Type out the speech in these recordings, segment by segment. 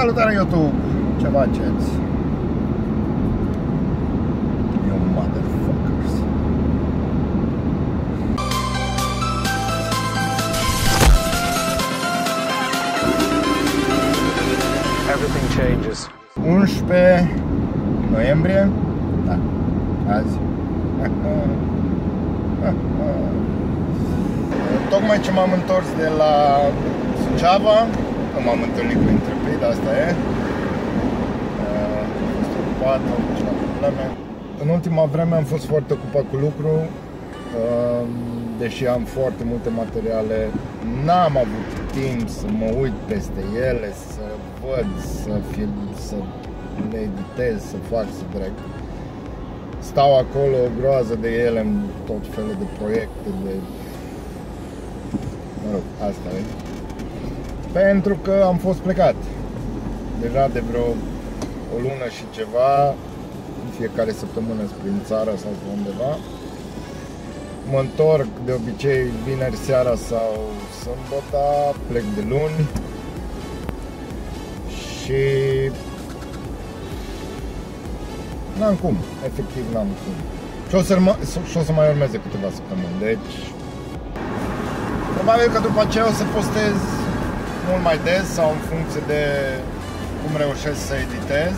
Salutare YouTube! Ce faceți? You motherfuckers! Everything changes. 11 noiembrie? Da, azi. Tocmai ce m-am întors de la Suceava, nu m-am întâlnit cu Intrepid, asta e. Uh, Am fost ocupat, am avut ceva probleme. În ultima vreme am fost foarte ocupat cu lucru, uh, deși am foarte multe materiale, n-am avut timp să mă uit peste ele, să văd, să film, să le editez, să fac, să trec. Stau acolo o groază de ele în tot felul de proiecte, de... Mă rog, asta e. Pentru că am fost plecat. Deja de vreo o lună și ceva, în fiecare săptămână prin țară sau pe undeva. Mă întorc de obicei vineri seara sau sâmbătă, plec de luni și n-am cum, efectiv n-am cum. Și o să, rămă- și o să mai urmeze câteva săptămâni, deci probabil că după aceea o să postez mult mai des sau în funcție de cum reușesc să editez.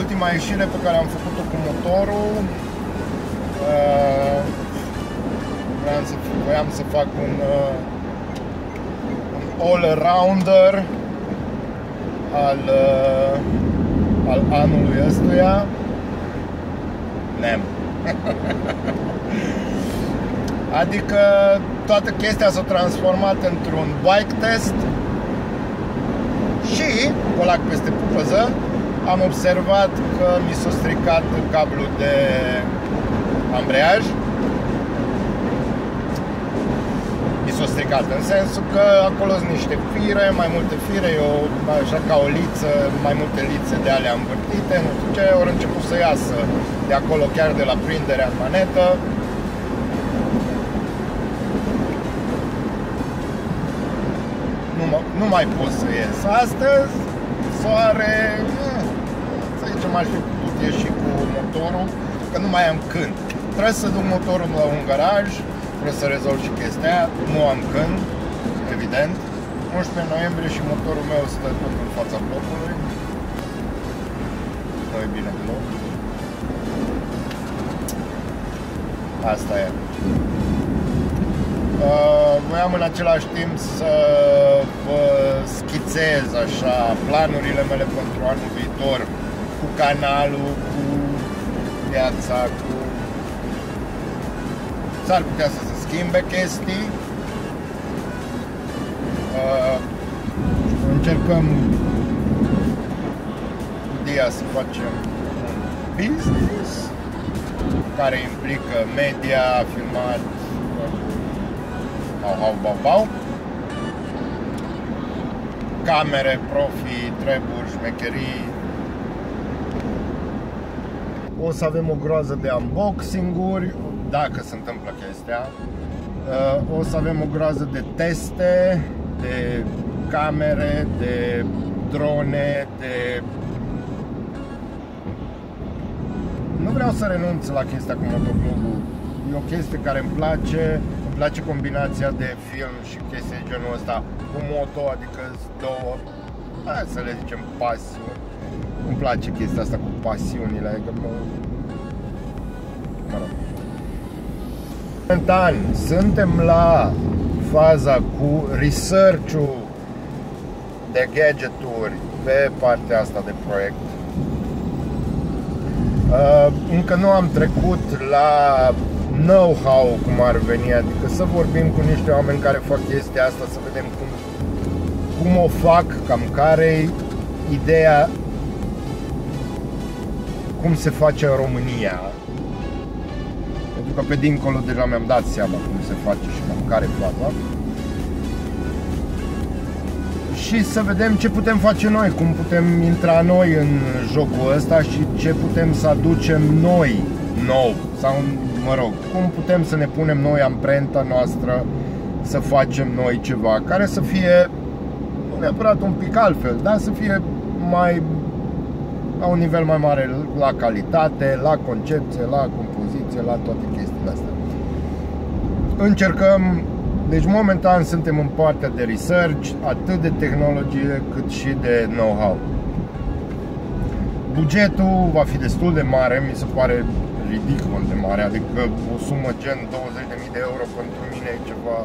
Ultima ieșire pe care am făcut-o cu motorul uh, vreau să, voiam să fac un, uh, un all-rounder al, uh, al anului ăstuia. Nem. adică toată chestia s-a transformat într-un bike test și, colac peste pupăză, am observat că mi s-a stricat cablul de ambreiaj mi s-a stricat în sensul că acolo sunt niște fire, mai multe fire, eu așa ca o liță, mai multe lițe de alea învârtite, nu știu ce, ori început să iasă de acolo chiar de la prinderea în manetă. Nu, mă, nu mai pot să ies. Astăzi, soare, eh, să zicem, aș fi putut ieși cu motorul, că nu mai am când. Trebuie să duc motorul la un garaj, trebuie să rezolv și chestia aia, nu am când, evident. 11 noiembrie și motorul meu stă tot în fața blocului. Nu e bine deloc. Asta e. Uh, voiam în același timp să vă schițez așa planurile mele pentru anul viitor cu canalul, cu viața, cu s-ar putea să se schimbe chestii. Uh, încercăm cu Dia să facem un business care implică media, filmat, au, au, bau, bau, camere, profi, treburi, șmecherii, o să avem o groază de unboxing-uri, dacă se întâmplă chestia. Uh, O să avem o groază de teste, de camere, de drone, de... Nu vreau să renunț la chestia cu motoblogul. E o chestie care îmi place, îmi place combinația de film și chestii de genul ăsta cu moto, adică sunt două, hai să le zicem pasiuni. Îmi place chestia asta cu pasiunile, adică mă, mă rog. Momentan suntem la faza cu research-ul de gadgeturi pe partea asta de proiect. Uh, încă nu am trecut la know-how cum ar veni, adică să vorbim cu niște oameni care fac chestia asta, să vedem cum, cum o fac, cam care ideea cum se face în România. Pentru că pe dincolo deja mi-am dat seama cum se face și cam care faza. Și să vedem ce putem face noi, cum putem intra noi în jocul ăsta și ce putem să aducem noi nou sau, mă rog, cum putem să ne punem noi amprenta noastră să facem noi ceva care să fie nu neapărat un pic altfel, dar să fie mai la un nivel mai mare la calitate, la concepție, la compoziție, la toate chestiile astea. Încercăm, deci momentan suntem în partea de research, atât de tehnologie cât și de know-how. Bugetul va fi destul de mare, mi se pare ridicol de mare, adică o sumă gen 20.000 de euro pentru mine e ceva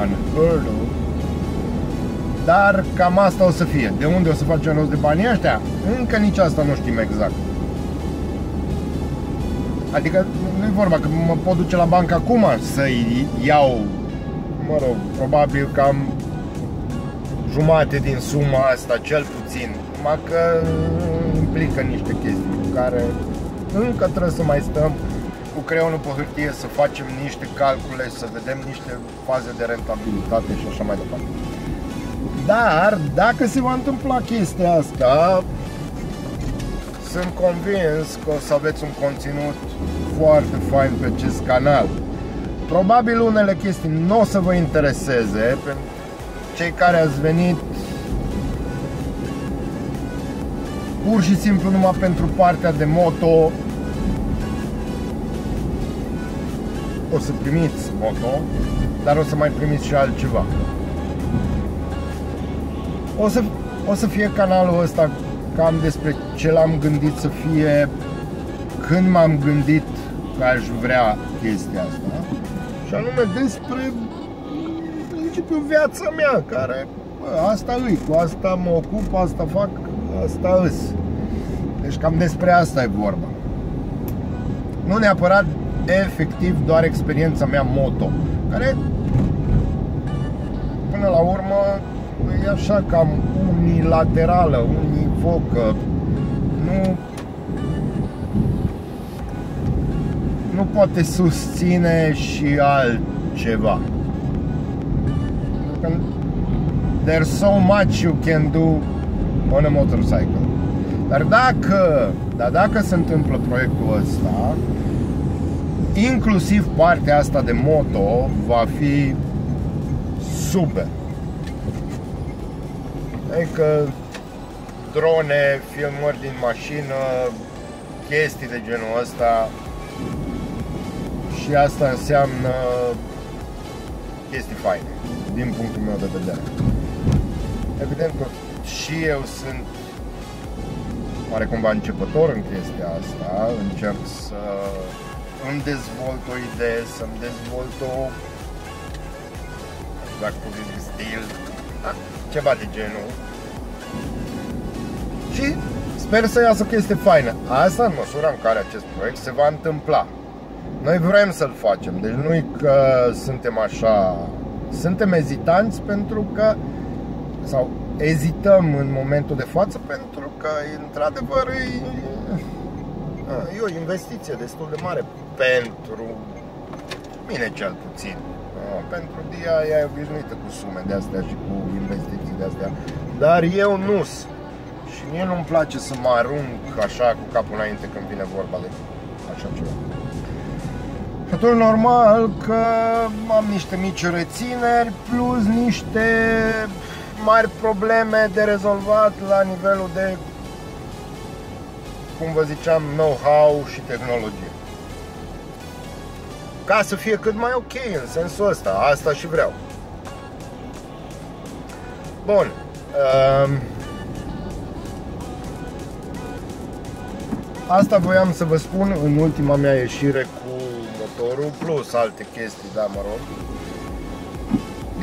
unheard of. Dar cam asta o să fie. De unde o să facem rost de banii ăștia? Încă nici asta nu știm exact. Adică nu e vorba că mă pot duce la bancă acum să-i iau, mă rog, probabil cam jumate din suma asta, cel puțin. Numai că implică niște chestii cu care încă trebuie să mai stăm cu creionul pe hârtie să facem niște calcule, să vedem niște faze de rentabilitate și așa mai departe. Dar dacă se va întâmpla chestia asta, sunt convins că o să aveți un conținut foarte fain pe acest canal. Probabil unele chestii nu o să vă intereseze, pentru cei care ați venit pur și simplu numai pentru partea de moto. O să primiți moto, dar o să mai primiți și altceva. O să, o să fie canalul ăsta cam despre ce l-am gândit să fie când m-am gândit că aș vrea chestia asta. Și anume despre principiul viața mea care bă, asta îi, cu asta mă ocup, asta fac, asta îs. Deci cam despre asta e vorba. Nu neapărat efectiv doar experiența mea moto, care până la urmă e așa cam unilaterală, univocă. Nu nu poate susține și altceva. There's so much you can do on a motorcycle. Dar dacă, dar dacă se întâmplă proiectul ăsta, inclusiv partea asta de moto va fi super. Adică drone, filmări din mașină, chestii de genul ăsta și asta înseamnă chestii faine din punctul meu de vedere. Evident că și eu sunt oare cumva începător în chestia asta, încerc să îmi dezvolt o idee, să-mi dezvolt o dacă zic stil, ceva de genul. Și sper să iasă o chestie faină. Asta în măsura în care acest proiect se va întâmpla. Noi vrem să-l facem, deci nu e că suntem așa, suntem ezitanți pentru că, sau ezităm în momentul de față pentru că, într-adevăr, e, e o investiție destul de mare pentru mine cel puțin. Pentru dia e obișnuită cu sume de astea și cu investiții de astea. Dar eu nu Și mie nu-mi place să mă arunc așa cu capul înainte când vine vorba de așa ceva. Și atunci normal că am niște mici rețineri plus niște mari probleme de rezolvat la nivelul de, cum vă ziceam, know-how și tehnologie ca să fie cât mai ok în sensul ăsta. Asta și vreau. Bun. Um, asta voiam să vă spun în ultima mea ieșire cu motorul, plus alte chestii, da, mă rog.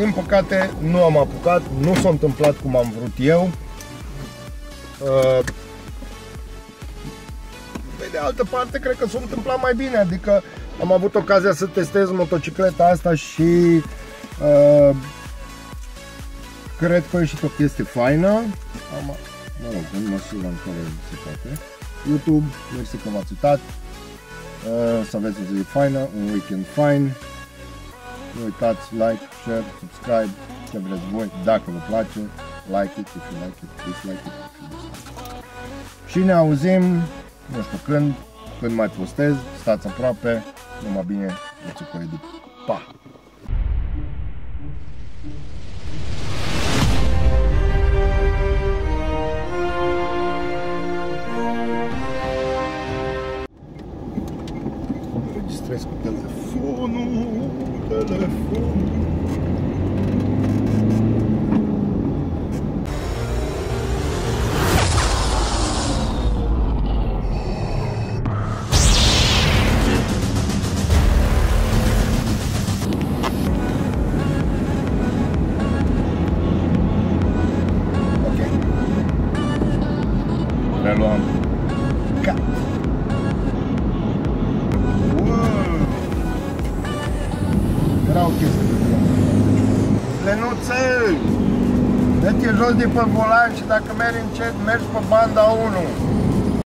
Din păcate, nu am apucat, nu s-a întâmplat cum am vrut eu. Uh, pe de altă parte, cred că s-a întâmplat mai bine, adică am avut ocazia să testez motocicleta asta și uh, cred că a ieșit o chestie faină. Am, mă rog, în măsura în care se poate. YouTube, mersi că v-ați uitat. Uh, să aveți o zi faină, un weekend fain. Nu uitați, like, share, subscribe, ce vreți voi, dacă vă place, like it, if you like it, dislike it, if you dislike. It. Și ne auzim, nu știu când, când mai postez, stați aproape, numai bine, eu cu atrás com o telefono, o telefone. Tá jos de pe volan și dacă mergi încet, mergi pe banda 1.